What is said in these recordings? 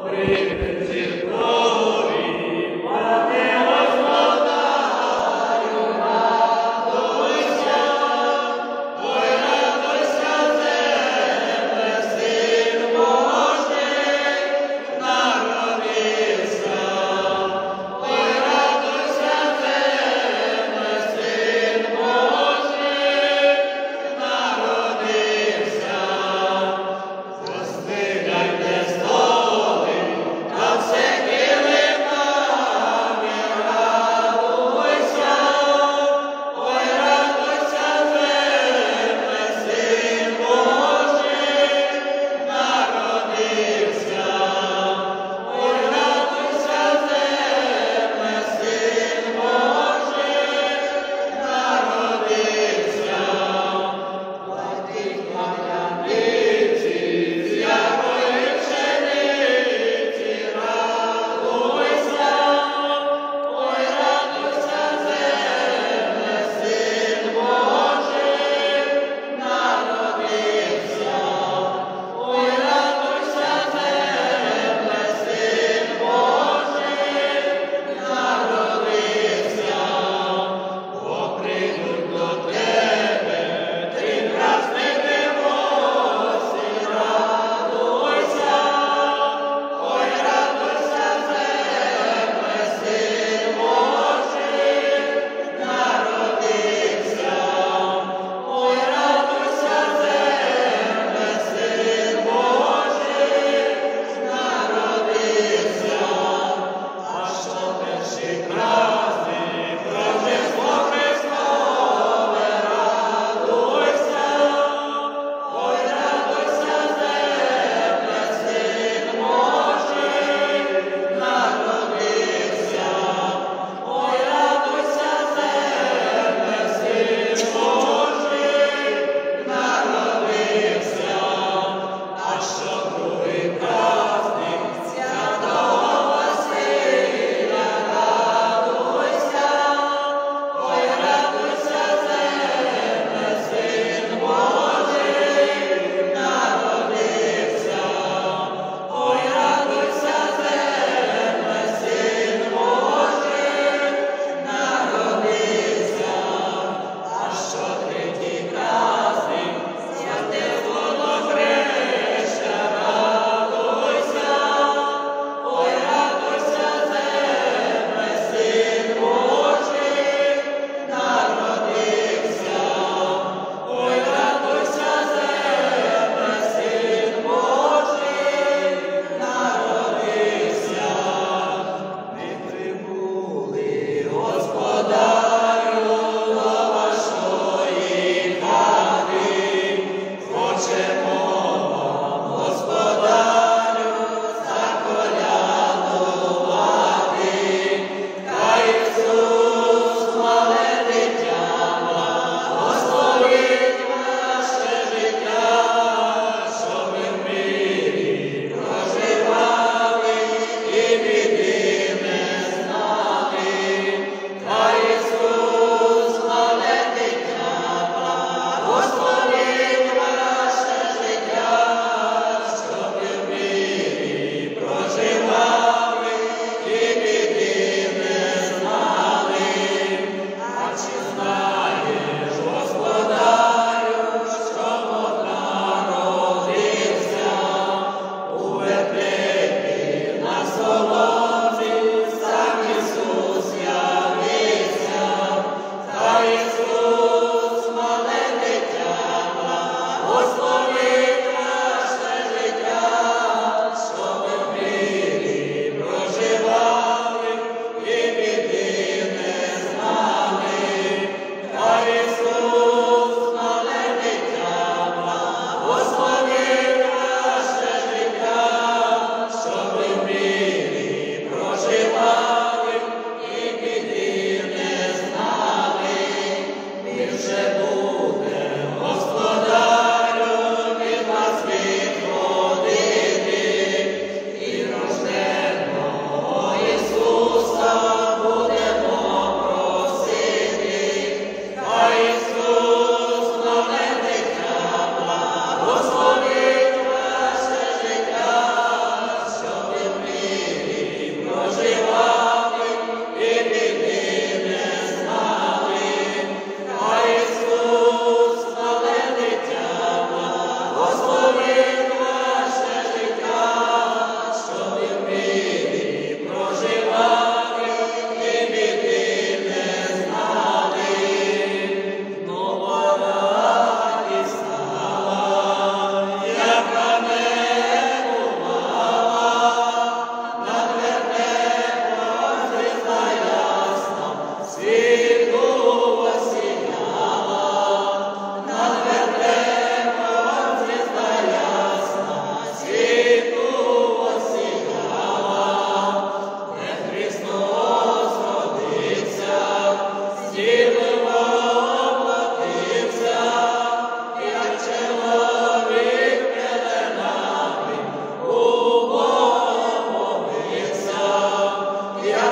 Amen.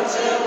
until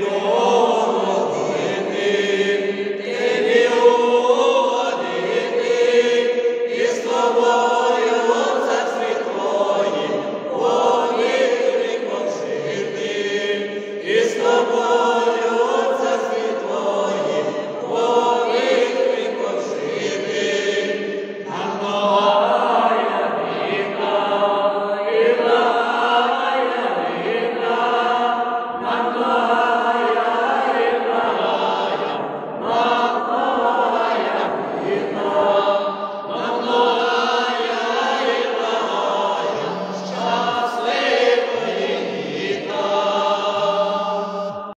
Lord.